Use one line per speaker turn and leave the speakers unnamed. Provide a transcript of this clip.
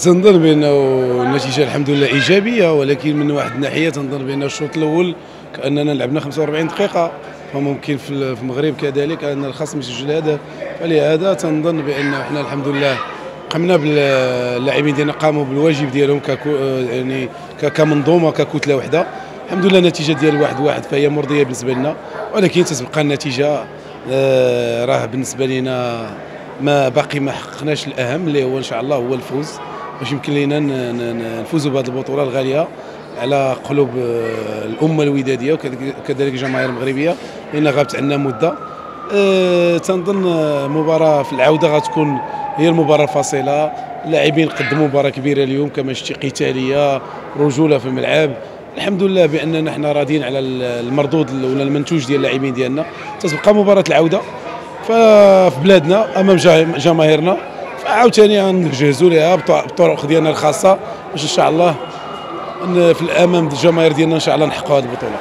تنظن بانه النتيجة الحمد لله إيجابية ولكن من واحد الناحية تنظن بأن الشوط الأول كأننا لعبنا 45 دقيقة فممكن في المغرب كذلك أن الخصم يسجل هدف فلهذا تنظن بأن إحنا الحمد لله قمنا باللاعبين ديالنا قاموا بالواجب ديالهم ككو يعني كمنظومة ككتلة وحدة. الحمد لله النتيجة ديال واحد واحد فهي مرضية بالنسبة لنا ولكن تتبقى النتيجة آه، راه بالنسبة لنا ما باقي ما حققناش الأهم اللي هو إن شاء الله هو الفوز. باش يمكن لنا نفوزوا بهذه البطولة الغالية على قلوب آه، الأمة الودادية وكذلك الجماهير المغربية. لأن غابت عندنا مدة. أه تنظن مباراة في العودة غتكون هي المباراة الفاصلة. اللاعبين قدموا مباراة كبيرة اليوم كما شتي قتالية رجولة في الملعب. الحمد لله بأننا إحنا راضيين على المردود ولا المنتوج ديال اللاعبين ديالنا. تتبقى مباراة العودة. ففي بلادنا أمام جماهيرنا. فعاوتاني غنجهزوا لها بالطرق ديالنا الخاصة باش إن شاء الله في الأمام الجماهير ديالنا إن شاء الله نحققوا هذه البطولة.